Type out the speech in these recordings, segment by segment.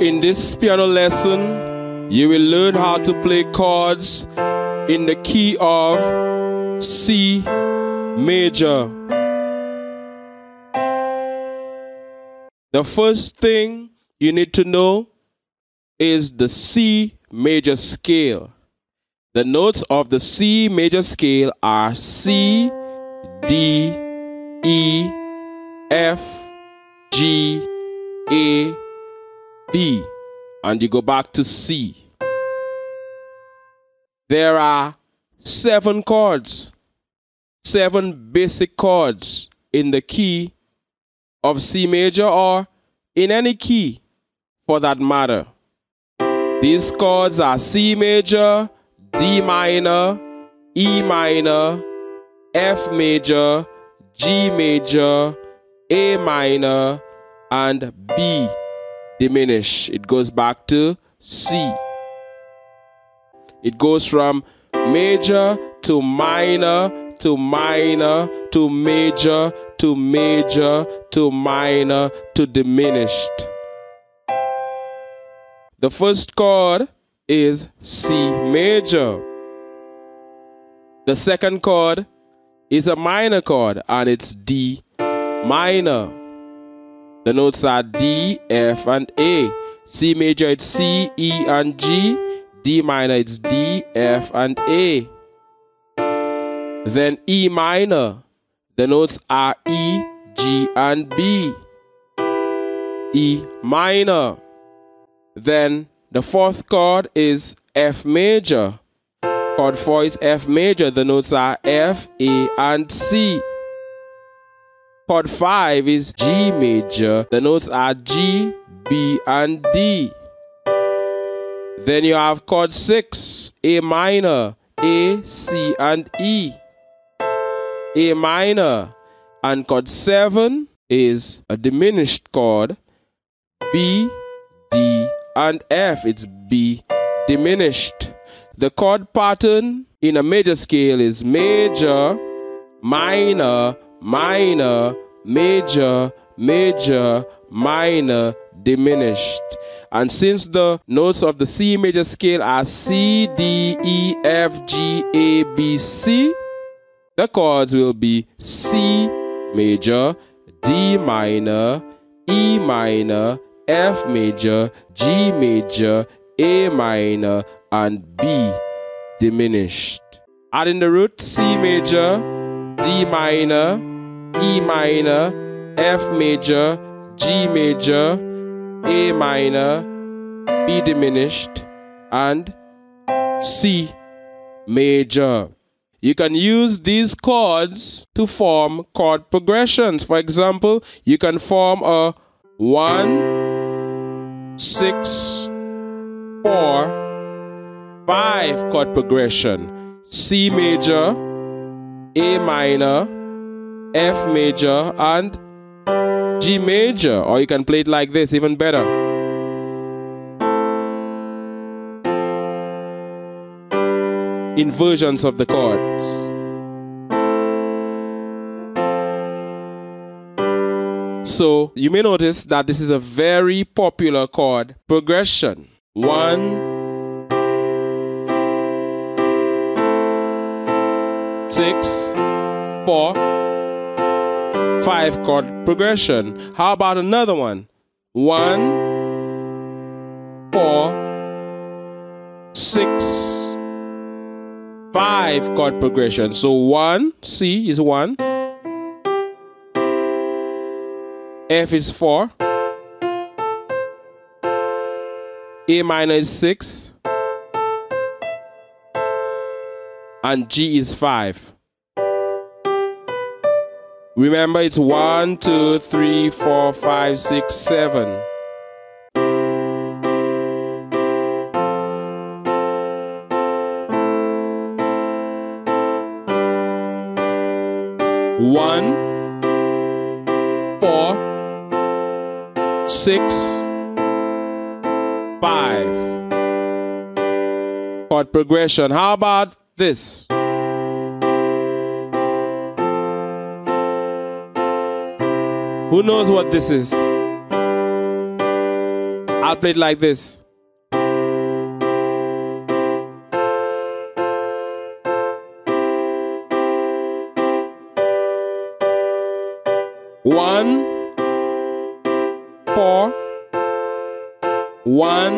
In this piano lesson, you will learn how to play chords in the key of C major. The first thing you need to know is the C major scale. The notes of the C major scale are C, D, E, F, G, A, B, and you go back to C. There are seven chords, seven basic chords in the key of C major or in any key for that matter. These chords are C major, D minor, E minor, F major, G major, A minor, and B diminish. It goes back to C. It goes from major to minor to minor to major to major to minor to diminished. The first chord is C major. The second chord is a minor chord and it's D minor. The notes are D, F, and A. C major, it's C, E, and G. D minor, it's D, F, and A. Then E minor, the notes are E, G, and B. E minor. Then the fourth chord is F major. Chord 4 is F major. The notes are F, A, and C. Chord 5 is G major. The notes are G, B, and D. Then you have chord 6, A minor, A, C, and E. A minor. And chord 7 is a diminished chord, B, D, and F. It's B diminished. The chord pattern in a major scale is major, minor, minor, major, major, minor, diminished. And since the notes of the C major scale are C, D, E, F, G, A, B, C, the chords will be C major, D minor, E minor, F major, G major, A minor, and B diminished. Adding the root C major, D minor, E minor, F major, G major, A minor, B diminished, and C major. You can use these chords to form chord progressions. For example, you can form a 1, 6, 4, 5 chord progression. C major, A minor, F major, and G major. Or you can play it like this, even better. Inversions of the chords. So you may notice that this is a very popular chord progression. One, six, four, five chord progression. How about another one? One, four, six, five chord progression. So one, C is one, F is four, A minor is six, and G is five. Remember, it's one, two, three, four, five, six, seven. One, four, six, five. Chord progression. How about this? Who knows what this is? I'll play it like this. One, four, one,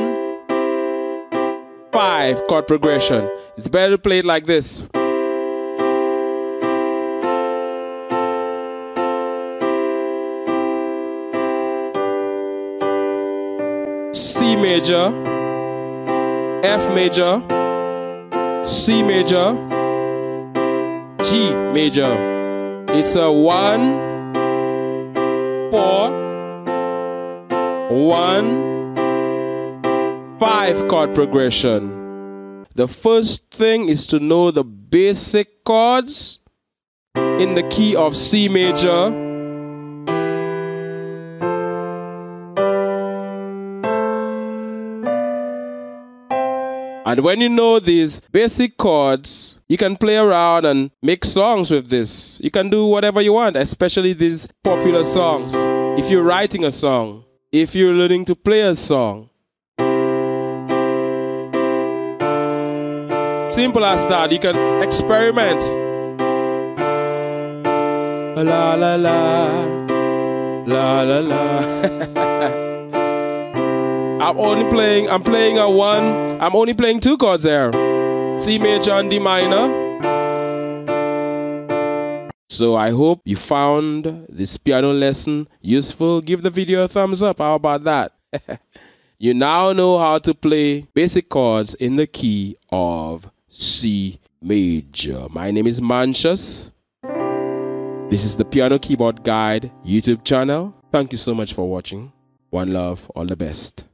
five chord progression. It's better to play it like this. C major, F major, C major, G major. It's a one, four, one, five chord progression. The first thing is to know the basic chords in the key of C major And when you know these basic chords, you can play around and make songs with this. You can do whatever you want, especially these popular songs. If you're writing a song, if you're learning to play a song. Simple as that. You can experiment. La la la. La la la. I'm only playing, I'm playing a one, I'm only playing two chords there. C major and D minor. So I hope you found this piano lesson useful. Give the video a thumbs up. How about that? you now know how to play basic chords in the key of C major. My name is Mantius. This is the Piano Keyboard Guide YouTube channel. Thank you so much for watching. One love, all the best.